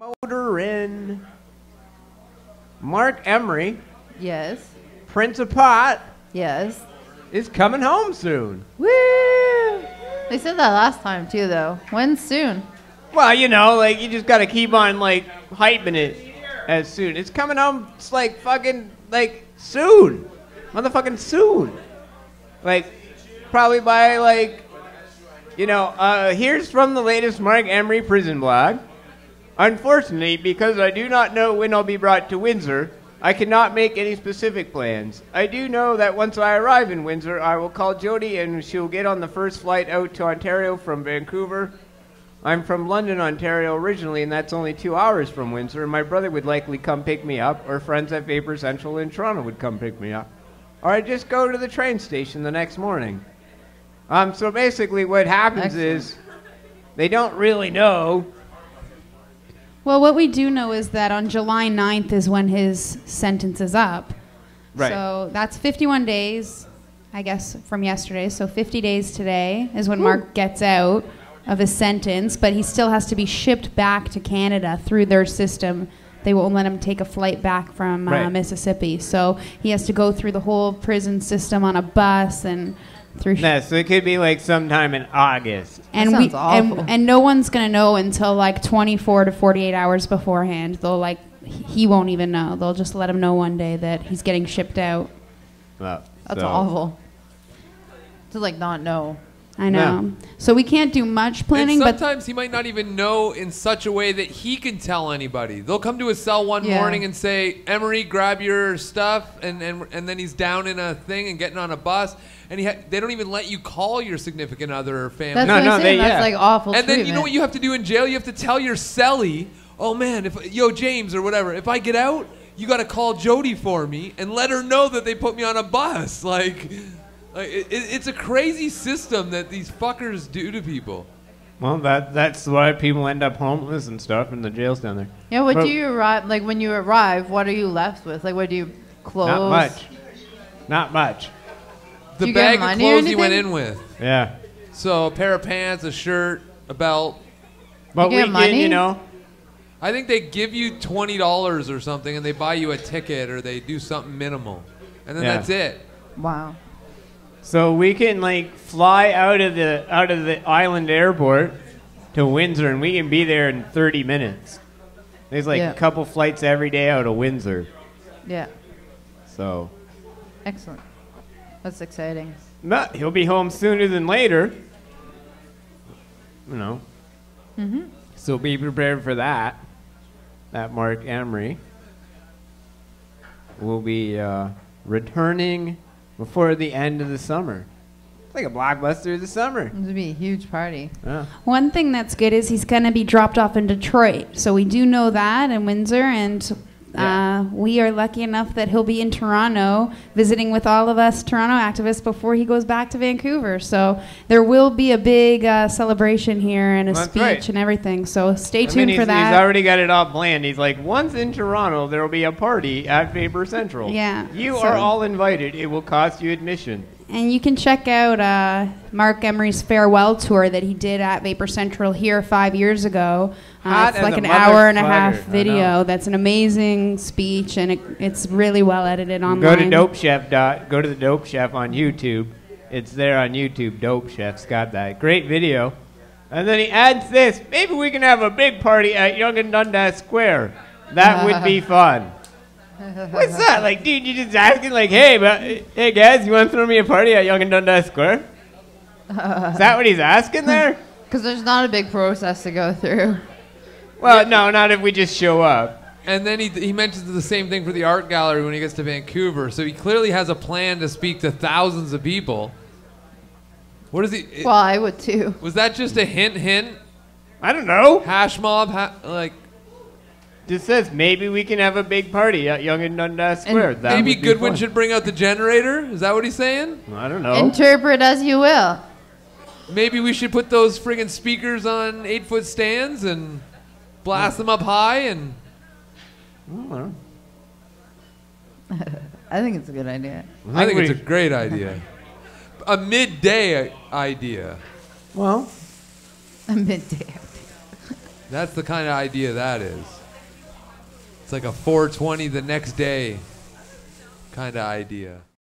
Motorin. Marc Emery, Yes. Prince of Pot, Yes. is coming home soon. Woo! They said that last time too, though. When soon? Well, you know, like you just gotta keep on like hyping it as soon. It's coming home. It's like fucking like soon, motherfucking soon. Like probably by like, you know. Uh, here's from the latest Marc Emery prison blog. Unfortunately, because I do not know when I'll be brought to Windsor, I cannot make any specific plans. I do know that once I arrive in Windsor, I will call Jody and she'll get on the first flight out to Ontario from Vancouver. I'm from London, Ontario originally, and that's only two hours from Windsor. And my brother would likely come pick me up, or friends at Vapor Central in Toronto would come pick me up. Or I'd just go to the train station the next morning. Um, so basically, what happens Excellent. is they don't really know. Well, what we do know is that on July 9th is when his sentence is up. Right. So that's 51 days, I guess, from yesterday. So 50 days today is when Marc gets out of his sentence, but he still has to be shipped back to Canada through their system. They won't let him take a flight back from uh, Right. Mississippi. So he has to go through the whole prison system on a bus and through. Yeah, so it could be like sometime in August. and That we sounds awful. and, and no one's gonna know until like 24 to 48 hours beforehand. They'll like he won't even know. They'll just let him know one day that he's getting shipped out. Well, That's so- awful. To like not know. I know. So we can't do much planning, and but sometimes he might not even know in such a way that he can tell anybody. They'll come to his cell one Yeah. morning and say, "Emery, grab your stuff," and and and then he's down in a thing and getting on a bus, and he ha- they don't even let you call your significant other or family. That's No, what no, I'm saying. they- That's yeah. like awful. and then you know treatment. what you have to do in jail? You have to tell your cellie, "Oh man, if yo James or whatever, if I get out, you got to call Jody for me and let her know that they put me on a bus." Like, like it, it- it's a crazy system that these fuckers do to people. Well, that that's why people end up homeless and stuff in the jails down there. Yeah, what But- do you arrive? Like when you arrive, what are you left with? Like, what do you clothes? Not much. Not much. The Do you get bag of money or clothes he went anything? in with. Yeah. So a pair of pants, a shirt, a belt. But You we get can, money? you know, I think they give you twenty dollars or something, and they buy you a ticket or they do something minimal, and then Yeah. that's it. Wow. So we can like fly out of the out of the island airport to Windsor, and we can be there in 30 minutes. There's like Yeah. a couple flights every day out of Windsor. Yeah. So, Excellent. That's exciting. but he'll be home sooner than later. You know. Mm-hmm. So be prepared for that. That Marc Emery will be uh, returning before the end of the summer. It's like a blockbuster of the summer. It's gonna be a huge party. Yeah. one thing that's good is he's going to be dropped off in Detroit. So we do know that in Windsor and Yeah. uh, we are lucky enough that he'll be in Toronto visiting with all of us Toronto activists before he goes back to Vancouver. So there will be a big uh, celebration here and a That's speech right. and everything. So stay I tuned he's, for that. he's already got it all planned. He's like, once in Toronto, there will be a party at Vapor Central. Yeah, You so- are all invited. It will cost you admission. And you can check out uh, Marc Emery's farewell tour that he did at Vapor Central here five years ago. Uh, it's like an hour and a half. Video. That's an amazing speech, and it, it's really well edited online. Go to Dope Chef. Dot, go to the Dope Chef on YouTube. It's there on YouTube. Dope Chef's got that great video. And then he adds this. Maybe we can have a big party at Yonge and Dundas Square. That would be fun. What's that? Like, dude, you just asking, like, hey, but, hey, guys, you want to throw me a party at Yonge and Dundas Square? Is that what he's asking there? Because there's not a big process to go through. Well, no, not if we just show up. And then he, he mentions the same thing for the art gallery when he gets to Vancouver. So he clearly has a plan to speak to thousands of people. What is he? it- Well, I would too. was that just a hint? Hint? I don't know. Hash mob? Ha- like Just says maybe we can have a big party at Yonge and Dundas Square. That maybe would be Goodwin fun. should bring out the generator? Is that what he's saying? I don't know. Interpret as you will. Maybe we should put those friggin' speakers on eight foot stands and blast them up high and. I don't know. I think it's a good idea. I think it's a great idea. A midday idea. Well, A midday. That's the kind of idea that is. It's like a 420 the next day kind of idea.